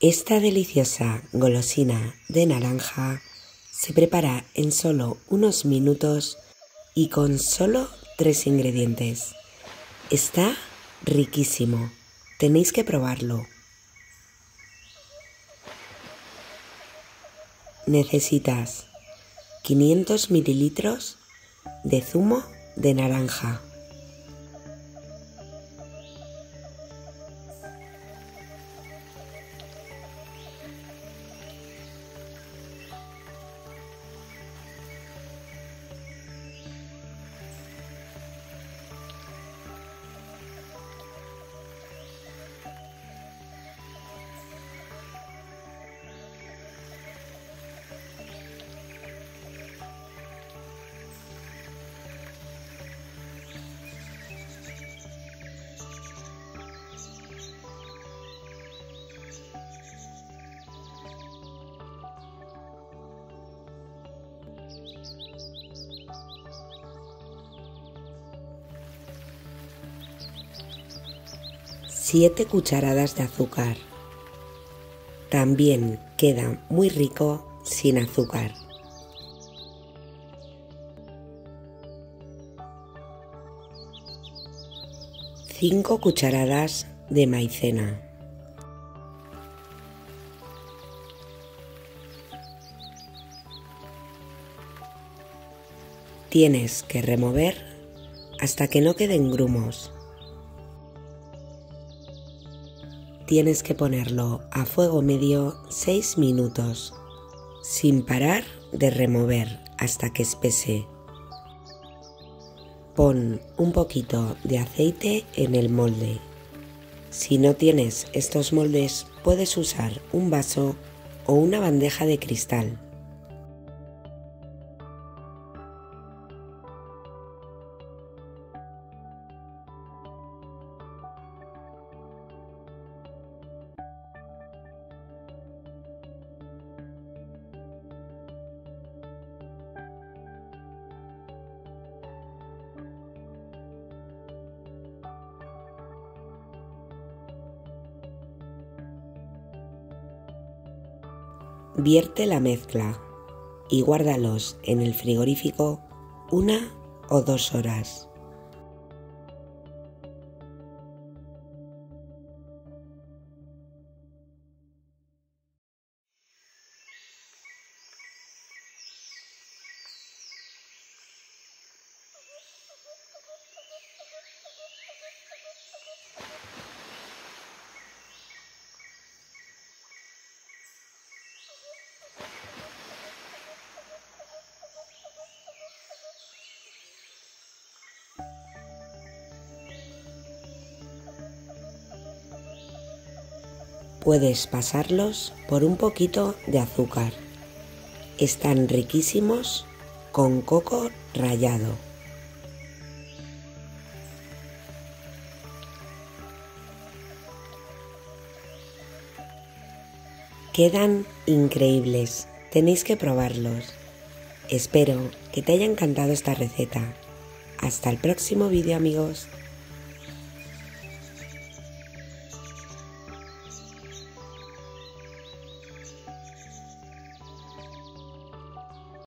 Esta deliciosa golosina de naranja se prepara en solo unos minutos y con solo tres ingredientes. Está riquísimo. Tenéis que probarlo. Necesitas 500 mililitros de zumo de naranja. 7 cucharadas de azúcar. También queda muy rico sin azúcar. Cinco cucharadas de maicena. Tienes que remover hasta que no queden grumos. Tienes que ponerlo a fuego medio 6 minutos, sin parar de remover hasta que espese. Pon un poquito de aceite en el molde. Si no tienes estos moldes, puedes usar un vaso o una bandeja de cristal. Vierte la mezcla y guárdalos en el frigorífico una o dos horas. Puedes pasarlos por un poquito de azúcar. Están riquísimos con coco rallado. Quedan increíbles, tenéis que probarlos. Espero que te haya encantado esta receta. Hasta el próximo vídeo amigos.